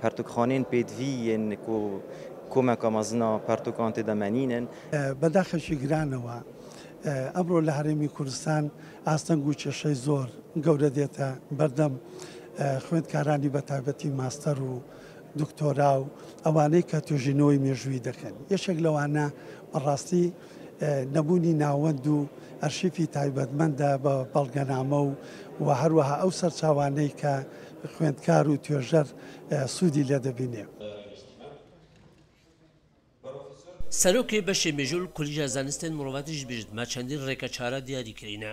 پەرتووکخانەیل پێدڤی یەن ک و کۆمەکە مەزنە پەرتووکان تێدا مەنینن. بە داخێکی گرانەوە ئەمڕۆ لە هەرێمی کوردستان ئاستەنگ و کێشەی زۆر گەورە دێتە بەردەم خوێندکارانی بە تایبەتی ماستەر و دکتۆرا و ئەوانەی کە توێژینەوەی مێژوویی دەکەن یەکێک لەوانە بەڕاستی نەبوونی ناوەند و ئەرشیفی تایبەتمەندە بە بەڵگەنامە و و هەروەها ئەو سەرچاوانەی کە خوێندکار و توێژەر سوودی لێ دەبینێ. سەرۆکێ بەشێ مێژوول کولیا زانستێن مروڤاتیش بیرد ما چەندین رێکە چارە دیاری کرینە.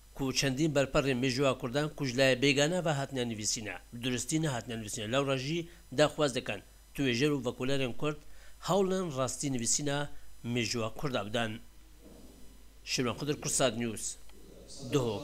کو چەندین بەرپەڕی مێژووا کوردان کوژ لایە بێگانە ڤە هاتنە نویسینە دورستی نە هاتنە نویسینە لەو ڕەژی دا خواست دەکەن توێژەر و ڤەکولەرێن کورد هەوڵ نەن ڕاستی نویسینە مێژووا کوردا بدەن شروان خدر کوردسات نیوز دهۆک.